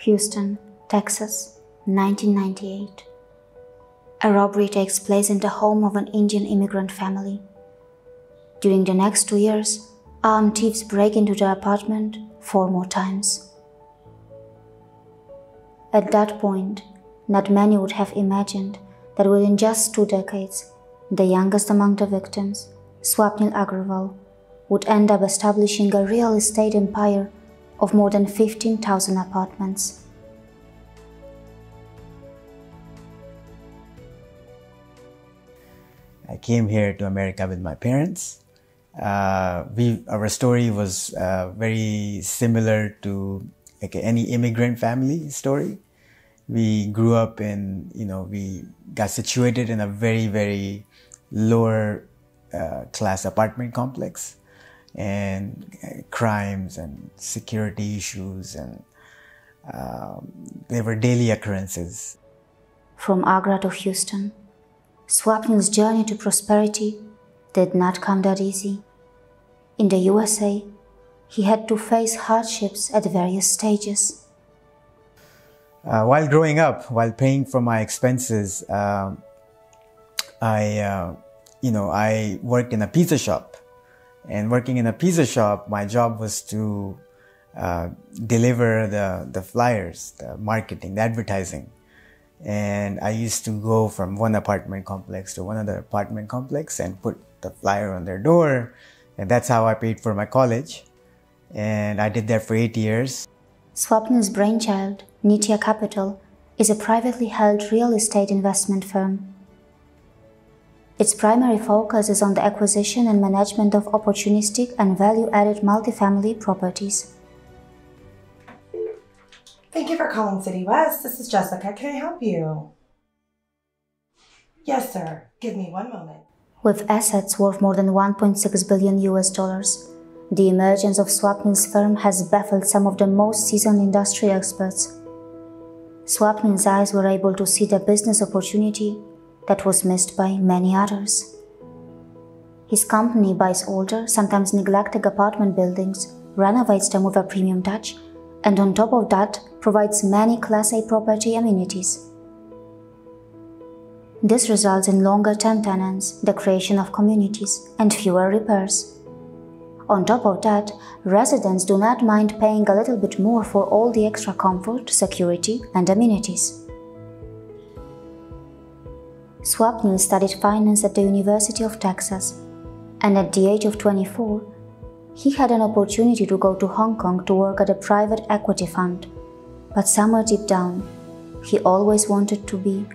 Houston, Texas, 1998. A robbery takes place in the home of an Indian immigrant family. During the next two years, armed thieves break into the apartment four more times. At that point, not many would have imagined that within just two decades, the youngest among the victims, Swapnil Agarwal, would end up establishing a real estate empire of more than 15,000 apartments. I came here to America with my parents. Uh, we our story was uh, very similar to like any immigrant family story. We grew up in you know we got situated in a very very lower uh, class apartment complex, and uh, crimes and security issues and um, they were daily occurrences. From Agra to Houston, Swapnil's journey to prosperity did not come that easy. In the USA, he had to face hardships at various stages. Uh, while growing up, while paying for my expenses, uh, I, uh, you know, I worked in a pizza shop. And working in a pizza shop, my job was to uh, deliver the, the flyers, the marketing, the advertising. And I used to go from one apartment complex to one other apartment complex and put the flyer on their door. And that's how I paid for my college. And I did that for eight years. Swapnil's brainchild, Nitya Capital, is a privately held real estate investment firm. Its primary focus is on the acquisition and management of opportunistic and value-added multifamily properties. Thank you for calling City West. This is Jessica. Can I help you? Yes, sir. Give me one moment. With assets worth more than 1.6 billion US dollars, the emergence of Swapnil's firm has baffled some of the most seasoned industry experts. Swapnil's eyes were able to see the business opportunity that was missed by many others. His company buys older, sometimes neglected apartment buildings, renovates them with a premium touch, and on top of that, provides many Class A property amenities. This results in longer term tenants, the creation of communities, and fewer repairs. On top of that, residents do not mind paying a little bit more for all the extra comfort, security, and amenities. Swapnil studied finance at the University of Texas, and at the age of 24, he had an opportunity to go to Hong Kong to work at a private equity fund. But somewhere deep down, he always wanted to be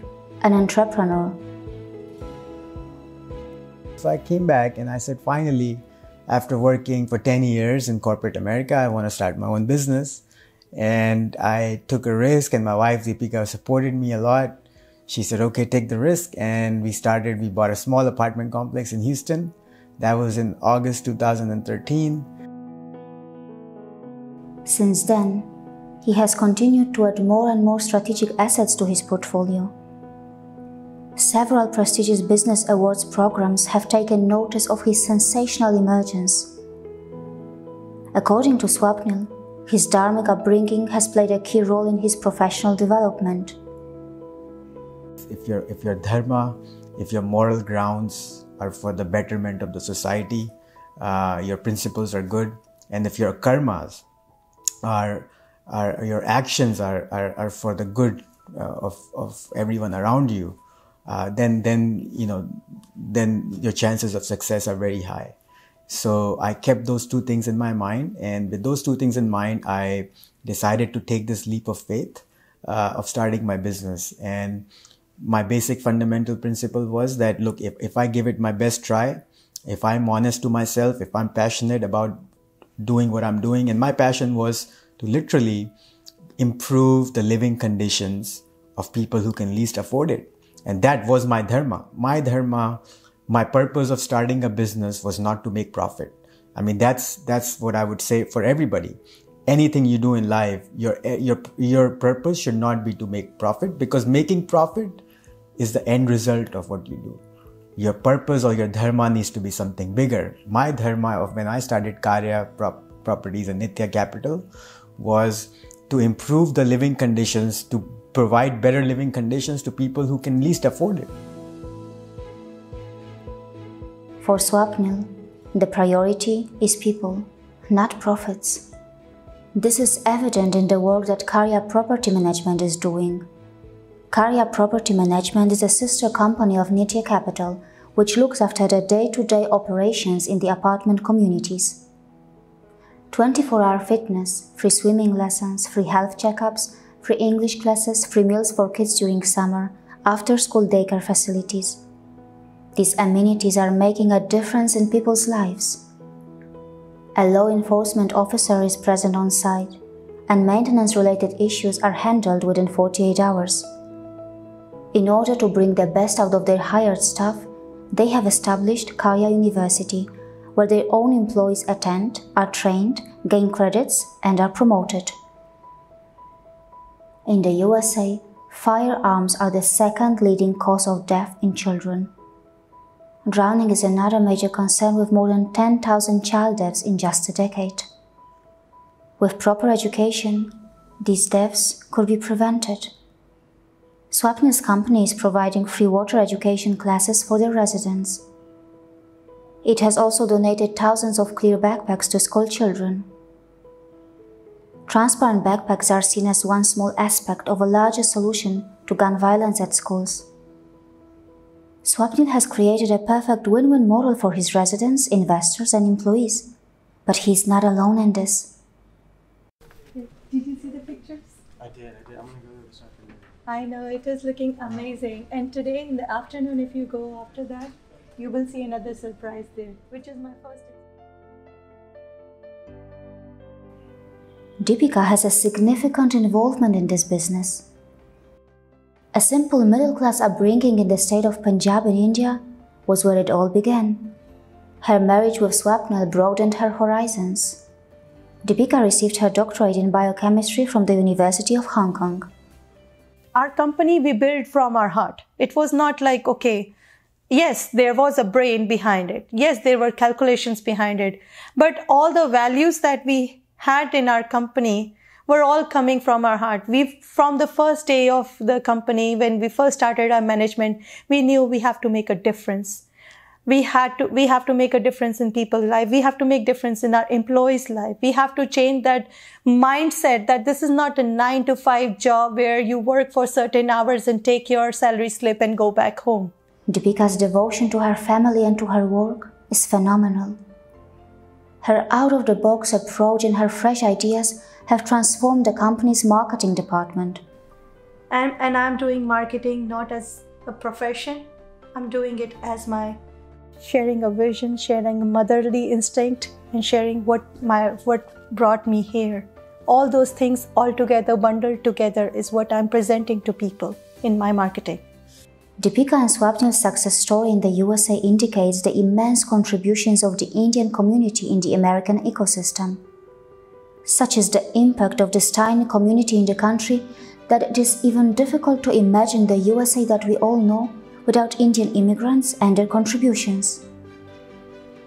an entrepreneur. So I came back and I said, finally, after working for 10 years in corporate America, I want to start my own business. And I took a risk, and my wife, Deepika, supported me a lot she said, okay, take the risk. And we started, we bought a small apartment complex in Houston. That was in August 2013. Since then, he has continued to add more and more strategic assets to his portfolio. Several prestigious business awards programs have taken notice of his sensational emergence. According to Swapnil, his dharmic upbringing has played a key role in his professional development if your if your dharma, if your moral grounds are for the betterment of the society, uh, your principles are good, and if your karmas are are your actions are are, are for the good uh, of of everyone around you, uh, then then you know then your chances of success are very high. So I kept those two things in my mind, and with those two things in mind, I decided to take this leap of faith uh, of starting my business. And my basic fundamental principle was that look, if, if I give it my best try, if I'm honest to myself, if I'm passionate about doing what I'm doing, and my passion was to literally improve the living conditions of people who can least afford it. And that was my dharma. My dharma, my purpose of starting a business was not to make profit. I mean, that's, that's what I would say for everybody anything you do in life, your, your, your purpose should not be to make profit because making profit is the end result of what you do. Your purpose or your dharma needs to be something bigger. My dharma of when I started Karya Prop- Properties and Nitya Capital was to improve the living conditions, to provide better living conditions to people who can least afford it. For Swapnil, the priority is people, not profits. This is evident in the work that Karya Property Management is doing. Karya Property Management is a sister company of Nitya Capital, which looks after the day to day operations in the apartment communities. 24 hour fitness, free swimming lessons, free health checkups, free English classes, free meals for kids during summer, after school daycare facilities. These amenities are making a difference in people's lives. A law enforcement officer is present on site, and maintenance related issues are handled within 48 hours. In order to bring the best out of their hired staff, they have established Karya University, where their own employees attend, are trained, gain credits, and are promoted. In the USA, firearms are the second leading cause of death in children. Drowning is another major concern with more than 10,000 child deaths in just a decade. With proper education, these deaths could be prevented. Swapnil's company is providing free water education classes for their residents. It has also donated thousands of clear backpacks to school children. Transparent backpacks are seen as one small aspect of a larger solution to gun violence at schools. Swapnil has created a perfect win win model for his residents, investors, and employees. But he is not alone in this. Did you see the pictures? I did, I did. I'm gonna go there this afternoon. I know it is looking amazing. And today in the afternoon, if you go after that, you will see another surprise there, which is my first. Deepika has a significant involvement in this business. A simple middle class upbringing in the state of Punjab in India was where it all began. Her marriage with Swapnil broadened her horizons. Deepika received her doctorate in biochemistry from the University of Hong Kong. Our company we built from our heart. It was not like, okay, yes, there was a brain behind it. Yes, there were calculations behind it. But all the values that we had in our company were all coming from our heart. We, from the first day of the company, when we first started our management, we knew we have to make a difference. We had to, we have to make a difference in people's life. We have to make difference in our employees' life. We have to change that mindset that this is not a nine to five job where you work for certain hours and take your salary slip and go back home. Deepika's devotion to her family and to her work is phenomenal. Her out of the box approach and her fresh ideas have transformed the company's marketing department. And, and I'm doing marketing not as a profession, I'm doing it as my sharing a vision, sharing motherly instinct, and sharing what my what brought me here. All those things all together, bundled together, is what I'm presenting to people in my marketing. Deepika and Swapnil's success story in the USA indicates the immense contributions of the Indian community in the American ecosystem. Such is the impact of this tiny community in the country that it is even difficult to imagine the USA that we all know without Indian immigrants and their contributions.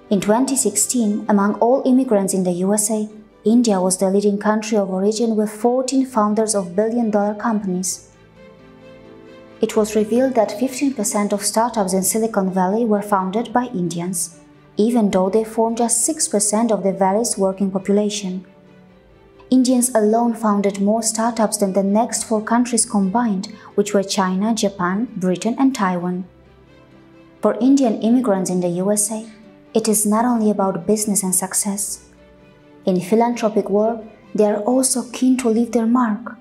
In 2016, among all immigrants in the USA, India was the leading country of origin with 14 founders of billion dollar companies. It was revealed that 15% of startups in Silicon Valley were founded by Indians, even though they form just 6% of the valley's working population. Indians alone founded more startups than the next four countries combined, which were China, Japan, Britain, and Taiwan. For Indian immigrants in the USA, it is not only about business and success. In philanthropic work, they are also keen to leave their mark.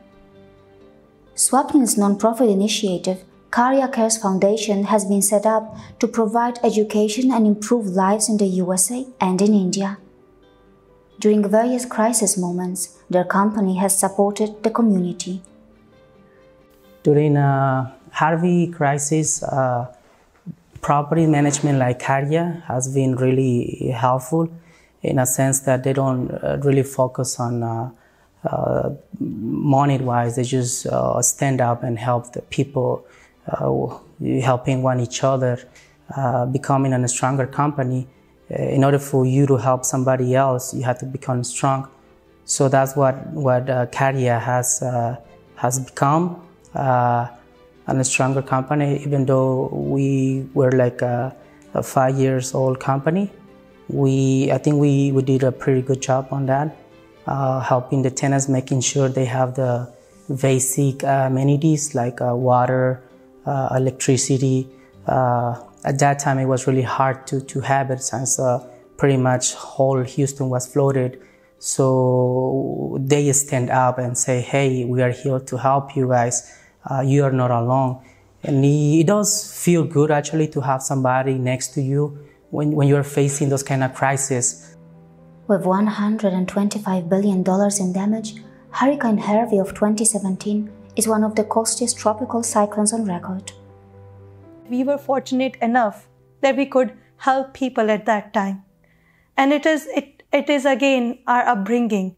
Swapnil's non-profit initiative, Karya Cares Foundation, has been set up to provide education and improve lives in the USA and in India. During various crisis moments, their company has supported the community. During a Harvey crisis, uh, property management like Karya has been really helpful in a sense that they don't uh, really focus on uh, uh, money wise, they just uh, stand up and help the people, uh, helping one each other, uh, becoming a stronger company. Uh, in order for you to help somebody else, you have to become strong. So that's what what uh, Karya has uh, has become uh, a stronger company. Even though we were like a, a, five years old company, we I think we, we did a pretty good job on that, uh, helping the tenants, making sure they have the basic uh, amenities like uh, water, electricity. At that time, it was really hard to to have it since pretty much whole Houston was flooded so they stand up and say, hey, we are here to help you guys. Uh, you are not alone. And it does feel good actually to have somebody next to you when, when you're facing those kind of crises. With $125 billion in damage, Hurricane Harvey of 2017 is one of the costliest tropical cyclones on record. We were fortunate enough that we could help people at that time. And it is, it it is again our upbringing.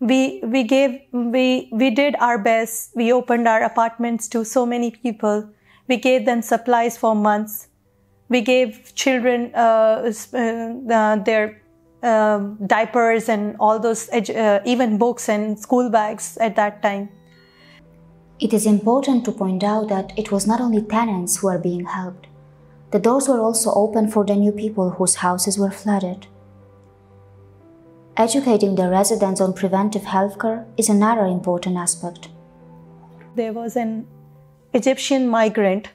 We we gave we we did our best. We opened our apartments to so many people. We gave them supplies for months. We gave children uh, uh, their uh, diapers and all those uh, even books and school bags at that time it is important to point out that it was not only tenants who are being helped the doors were also open for the new people whose houses were flooded Educating the residents on preventive healthcare is another important aspect. There was an Egyptian migrant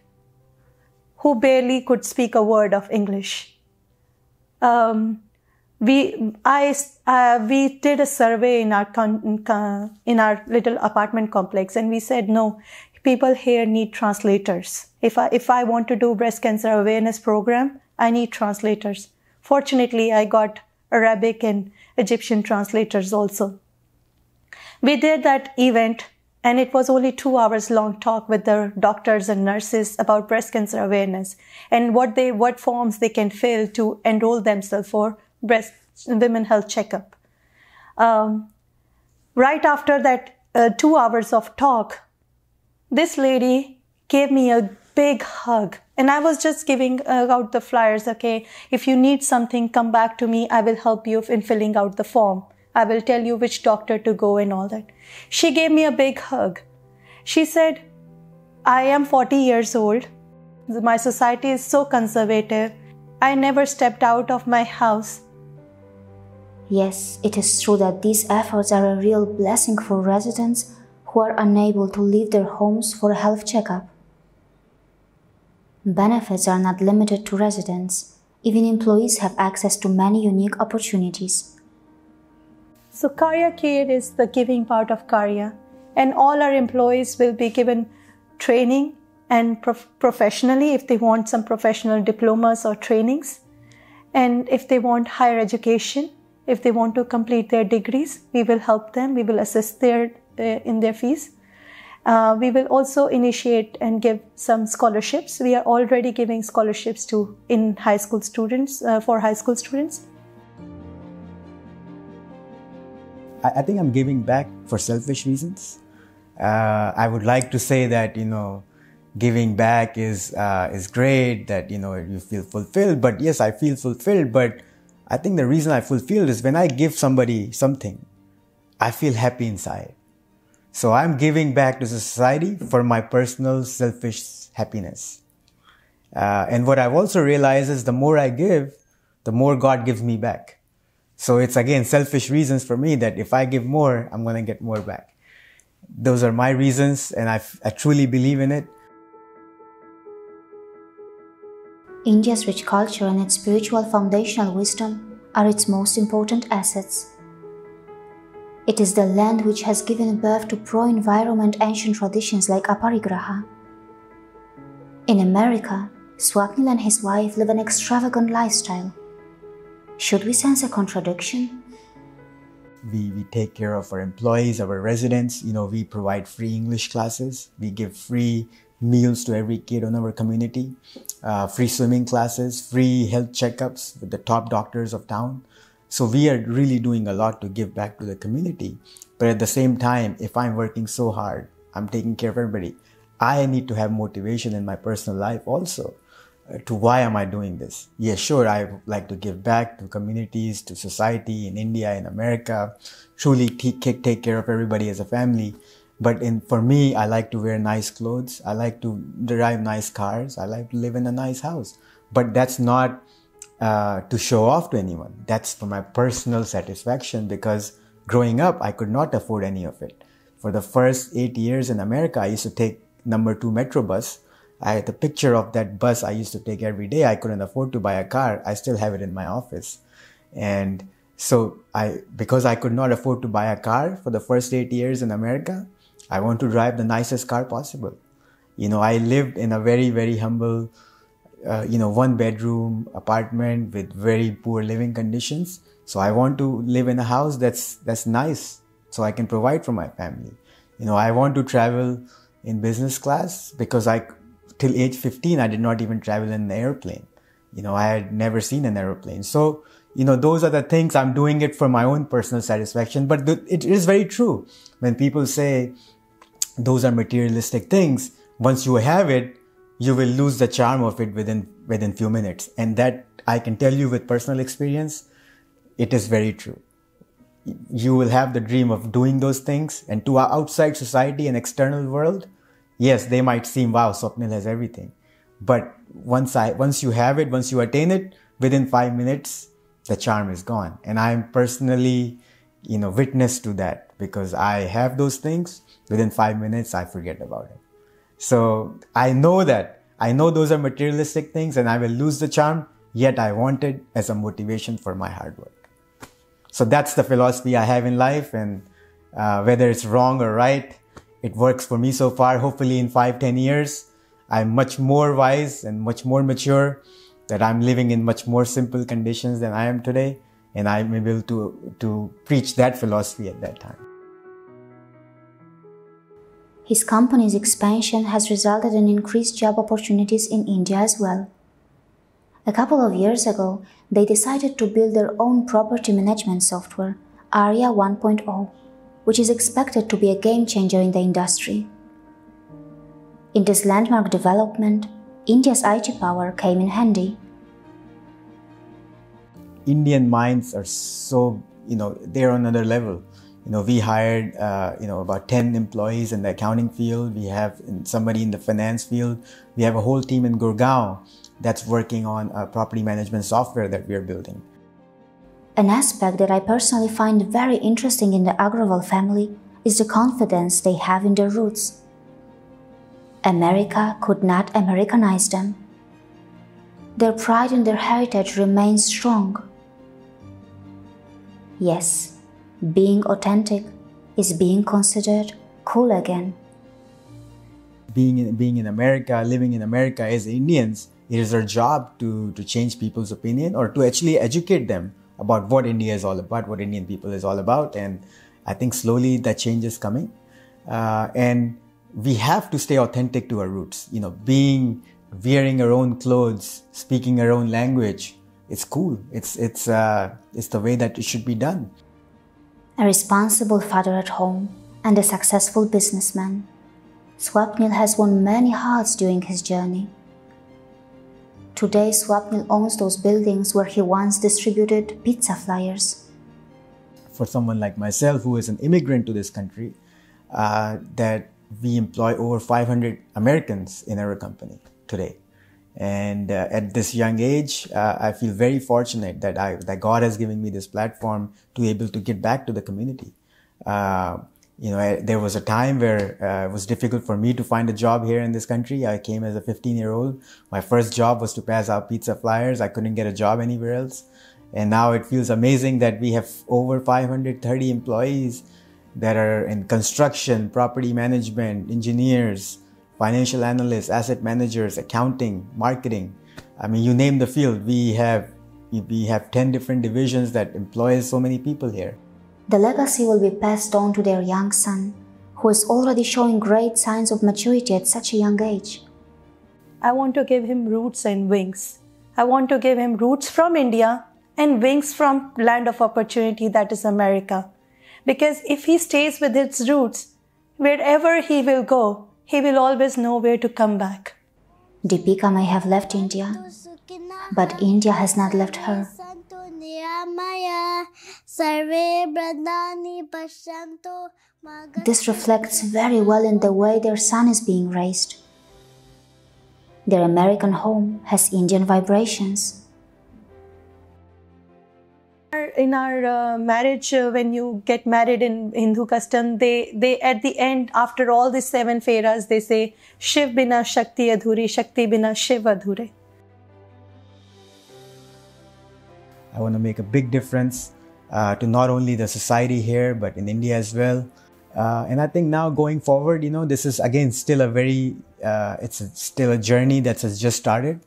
who barely could speak a word of English. Um, we, I, uh, we did a survey in our, con- in our little apartment complex and we said, no, people here need translators. If I, if I want to do breast cancer awareness program, I need translators. Fortunately, I got Arabic and Egyptian translators also. We did that event and it was only two hours long talk with the doctors and nurses about breast cancer awareness and what they what forms they can fill to enroll themselves for breast women health checkup um, right after that uh, two hours of talk this lady gave me a big hug and I was just giving uh, out the flyers. Okay. If you need something, come back to me. I will help you in filling out the form. I will tell you which doctor to go and all that. She gave me a big hug. She said, I am 40 years old. My society is so conservative. I never stepped out of my house. Yes, it is true that these efforts are a real blessing for residents who are unable to leave their homes for a health checkup. Benefits are not limited to residents. Even employees have access to many unique opportunities. So Karya Care is the giving part of Karya and all our employees will be given training and prof- professionally if they want some professional diplomas or trainings and if they want higher education if they want to complete their degrees we will help them we will assist their uh, in their fees uh, we will also initiate and give some scholarships. We are already giving scholarships to in high school students uh, for high school students. I, I, think I'm giving back for selfish reasons. Uh, I would like to say that you know, giving back is uh, is great. That you know you feel fulfilled. But yes, I feel fulfilled. But I think the reason I fulfilled is when I give somebody something, I feel happy inside so I'm giving back to society for my personal selfish happiness. Uh, and what I've also realized is the more I give, the more God gives me back. So it's again selfish reasons for me that if I give more, I'm going to get more back. Those are my reasons, and I, I truly believe in it. India's rich culture and its spiritual foundational wisdom are its most important assets. It is the land which has given birth to pro-environment ancient traditions like aparigraha. In America, Swapnil and his wife live an extravagant lifestyle. Should we sense a contradiction? We, we take care of our employees, our residents. You know, we provide free English classes. We give free meals to every kid in our community, uh, free swimming classes, free health checkups with the top doctors of town. So we are really doing a lot to give back to the community. But at the same time, if I'm working so hard, I'm taking care of everybody, I need to have motivation in my personal life also. uh, to why am I doing this? Yeah, sure, I like to give back to communities, to society in India, in America, truly take, take care of everybody as a family. But in, for me, I like to wear nice clothes. I like to drive nice cars. I like to live in a nice house. But that's not uh, to show off to anyone. That's for my personal satisfaction because growing up, I could not afford any of it. For the first eight years in America, I used to take number two metro bus I had the picture of that bus I used to take every day. I couldn't afford to buy a car. I still have it in my office. And so I, because I could not afford to buy a car for the first eight years in America, I want to drive the nicest car possible. You know, I lived in a very, very humble, uh, you know, one bedroom apartment with very poor living conditions. So I want to live in a house that's, that's nice so I can provide for my family. You know, I want to travel in business class because I till age 15, I did not even travel in an airplane. You know, I had never seen an airplane. So, you know, those are the things I'm doing it for my own personal satisfaction. But it is very true. When people say those are materialistic things, once you have it, you will lose the charm of it within, within few minutes. And that I can tell you with personal experience, it is very true. You will have the dream of doing those things and to our outside society and external world, yes, they might seem, wow, Swapnil has everything. But once I, once you have it, once you attain it, within five minutes, the charm is gone. And I'm personally, you know, witness to that because I have those things. Within five minutes, I forget about it. So I know that I know those are materialistic things and I will lose the charm. Yet I want it as a motivation for my hard work. So that's the philosophy I have in life. And uh, whether it's wrong or right, it works for me so far. Hopefully in five, ten years, I'm much more wise and much more mature that I'm living in much more simple conditions than I am today. And I'm able to, to preach that philosophy at that time. His company's expansion has resulted in increased job opportunities in India as well. A couple of years ago, they decided to build their own property management software, ARIA 1.0 which is expected to be a game changer in the industry. In this landmark development, India's IT power came in handy. Indian minds are so, you know, they're on another level. You know, we hired, uh, you know, about 10 employees in the accounting field. We have somebody in the finance field. We have a whole team in Gurgaon that's working on property management software that we are building. An aspect that I personally find very interesting in the Agarwal family is the confidence they have in their roots. America could not Americanize them. Their pride in their heritage remains strong. Yes, being authentic is being considered cool again. Being in, being in America, living in America as Indians, it is our job to, to change people's opinion or to actually educate them about what India is all about, what Indian people is all about. And I think slowly that change is coming. Uh, and we have to stay authentic to our roots. You know, being, wearing our own clothes, speaking our own language. It's cool. It's, it's, uh, it's the way that it should be done. A responsible father at home and a successful businessman, Swapnil has won many hearts during his journey. Today, Swapnil owns those buildings where he once distributed pizza flyers. For someone like myself, who is an immigrant to this country, uh, that we employ over 500 Americans in our company today. And uh, at this young age, uh, I feel very fortunate that I, that God has given me this platform to be able to give back to the community. Uh, you know, I, there was a time where uh, it was difficult for me to find a job here in this country. I came as a 15 year old. My first job was to pass out pizza flyers. I couldn't get a job anywhere else. And now it feels amazing that we have over 530 employees that are in construction, property management, engineers, financial analysts, asset managers, accounting, marketing. I mean, you name the field. We have, we have 10 different divisions that employ so many people here. The legacy will be passed on to their young son, who is already showing great signs of maturity at such a young age. I want to give him roots and wings. I want to give him roots from India and wings from land of opportunity that is America. Because if he stays with his roots, wherever he will go, he will always know where to come back. Deepika may have left India, but India has not left her. This reflects very well in the way their son is being raised. Their American home has Indian vibrations. In our uh, marriage, uh, when you get married in Hindu custom, they, they at the end, after all these seven feras, they say, Shiv bina Shakti adhuri, Shakti bina Shiv adhure. I want to make a big difference uh, to not only the society here, but in India as well. Uh, and I think now going forward, you know, this is again still a very, uh, it's a, still a journey that has just started.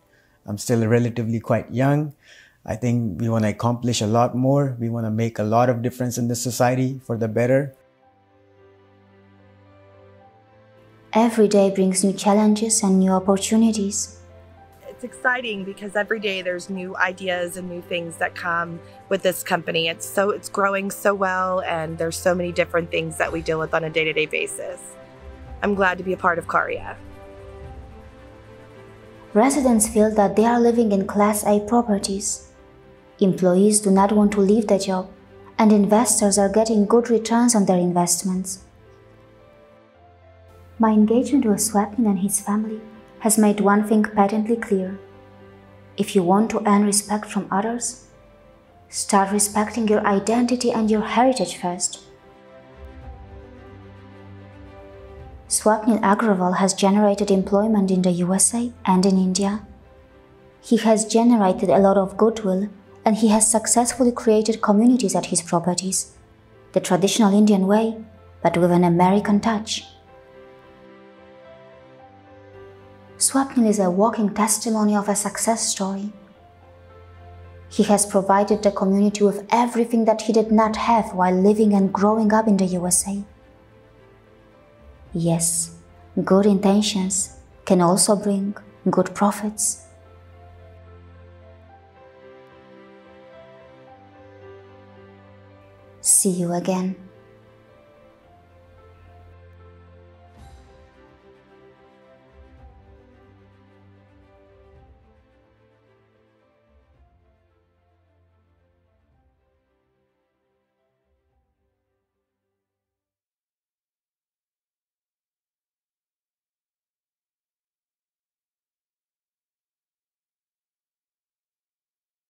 I'm still relatively quite young. I think we want to accomplish a lot more. We want to make a lot of difference in this society for the better. Every day brings new challenges and new opportunities it's exciting because every day there's new ideas and new things that come with this company. It's so it's growing so well and there's so many different things that we deal with on a day-to-day basis. I'm glad to be a part of Karya. Residents feel that they are living in Class A properties. Employees do not want to leave the job, and investors are getting good returns on their investments. My engagement with Swapnil and his family has made one thing patently clear. If you want to earn respect from others, start respecting your identity and your heritage first. Swapnil Agarwal has generated employment in the USA and in India. He has generated a lot of goodwill and he has successfully created communities at his properties, the traditional Indian way, but with an American touch. Swapnil is a walking testimony of a success story. He has provided the community with everything that he did not have while living and growing up in the USA. Yes, good intentions can also bring good profits. See you again.